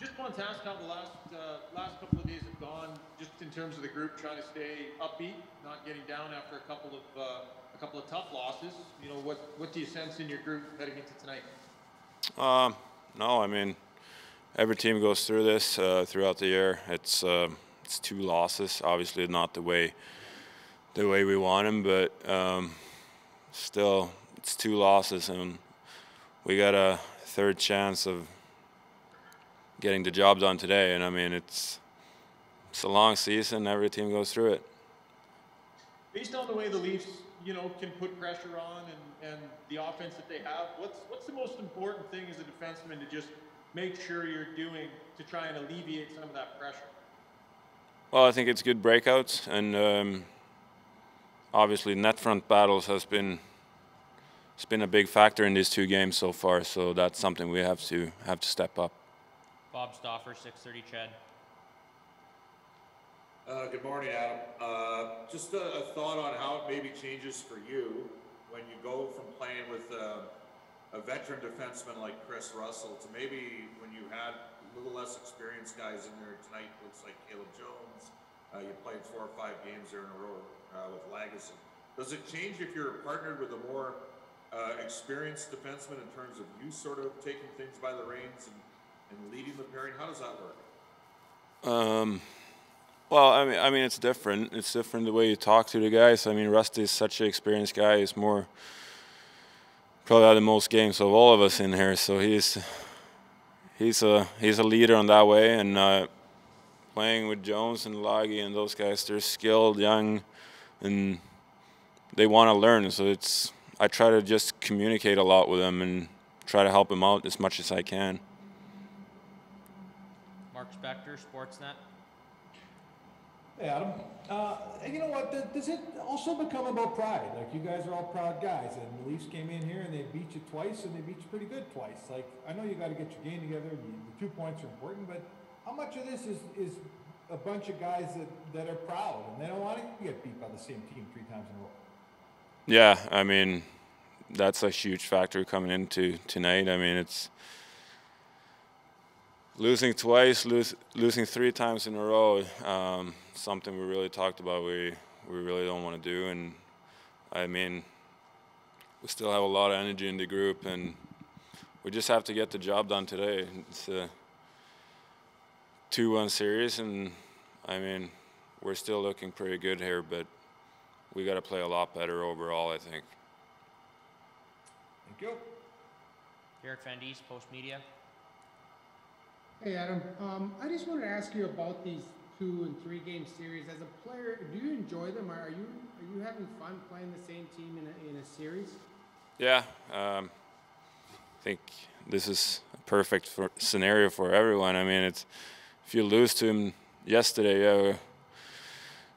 Just wanted to ask how the last uh, last couple of days have gone, just in terms of the group trying to stay upbeat, not getting down after a couple of uh, a couple of tough losses. You know, what what do you sense in your group heading into tonight? Um, no, I mean, every team goes through this uh, throughout the year. It's uh, it's two losses, obviously not the way the way we want them, but um, still, it's two losses, and we got a third chance of getting the job done today. And I mean, it's it's a long season. Every team goes through it. Based on the way the Leafs, you know, can put pressure on and, and the offense that they have, what's what's the most important thing as a defenseman to just make sure you're doing to try and alleviate some of that pressure? Well, I think it's good breakouts, and um, obviously net front battles has been it's been a big factor in these two games so far. So that's something we have to have to step up. Bob Stauffer, 630 CHED. Uh, good morning, Adam. Uh, just a, a, thought on how it maybe changes for you when you go from playing with uh, a veteran defenseman like Kris Russell to maybe when you had a little less experienced guys in there tonight. Looks like Caleb Jones. Uh, you played four or five games there in a row uh, with Lagesson. Does it change if you're partnered with a more experienced defenseman in terms of you sort of taking things by the reins and, and leading the pairing? How does that work? Um, well, I mean, I mean, it's different. It's different the way you talk to the guys. I mean, Rusty is such an experienced guy. He's more probably had the most games of all of us in here. So he's he's a he's a leader in that way. And uh, playing with Jones and Lagi and those guys, they're skilled, young, and they want to learn. So it's I try to just communicate a lot with them and try to help them out as much as I can. Mark Spector, Sportsnet. Hey, Adam. Uh, you know what? Does it also become about pride? Like you guys are all proud guys, and the Leafs came in here and they beat you twice, and they beat you pretty good twice. Like I know you got to get your game together. The two points are important, but how much of this is is a bunch of guys that, that are proud and they don't want to get beat by the same team three times in a row? Yeah, I mean, that's a huge factor coming into tonight. I mean, it's losing twice, lose, losing three times in a row, um, something we really talked about. We we really don't want to do, and I mean, we still have a lot of energy in the group, and we just have to get the job done today. It's a two-one series, and I mean, we're still looking pretty good here, but we got to play a lot better overall. I think. Thank you. Derek Van Diest, Postmedia. Hey, Adam. Um, I just wanted to ask you about these two and three game series. As a player, do you enjoy them? Are you are you having fun playing the same team in a, in a series? Yeah, um, I think this is a perfect for scenario for everyone. I mean, it's if you lose to him yesterday, you have,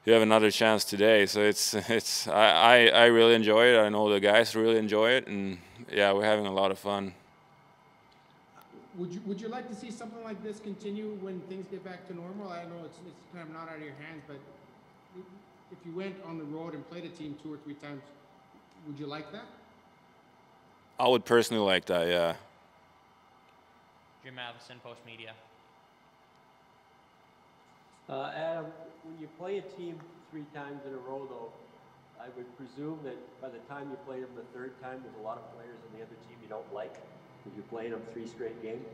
you have another chance today. So it's it's I, I, I really enjoy it. I know the guys really enjoy it, and yeah, we're having a lot of fun. Would you would you like to see something like this continue when things get back to normal? I know it's it's kind of not out of your hands, but if you went on the road and played a team two or three times, would you like that? I would personally like that. Yeah. Jim Matheson, Postmedia. Uh, Adam, when you play a team three times in a row, though, I would presume that by the time you play them the third time, there's a lot of players on the other team you don't like. If you're playing them three straight games.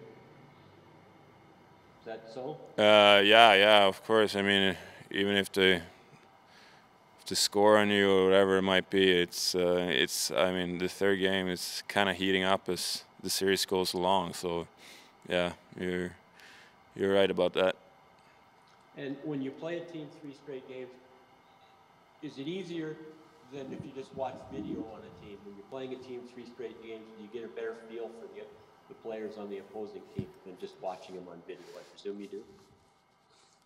Is that so? Uh, yeah, yeah, of course. I mean, even if the if the score on you or whatever it might be, it's uh, it's. I mean, the third game is kind of heating up as the series goes along. So, yeah, you're you're right about that. And when you play a team three straight games, is it easier than if you just watch video on a team? When you're playing a team three straight games, you get a better feel for the, the players on the opposing team than just watching them on video? I presume you do.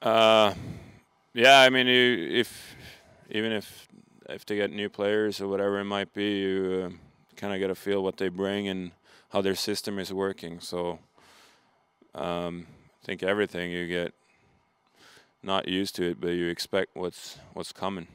Uh, yeah, I mean, you, if even if if they get new players or whatever it might be, you uh, kind of get a feel what they bring and how their system is working. So um, I think everything you get not used to it, but you expect what's what's coming.